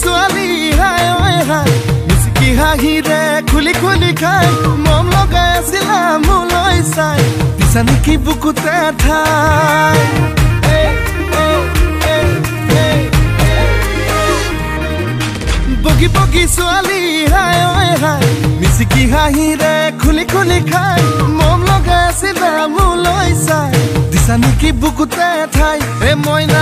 ছোৱালী হাই ঐ হাই মিচিকি হাঁহিৰে খুলি খুলি খাই মম লগাই আছিলা মোলৈ চাই দিছা নেকি বুকুতে ঠাই বগী বগী ছোৱালী হাই ঐ হাই মিচিকি হাঁহিৰে খুলি খুলি খাই মম লগাই আছিলা মোলৈ চাই দিছা নেকি বুকুতে ঠাই এ মইনা তাকে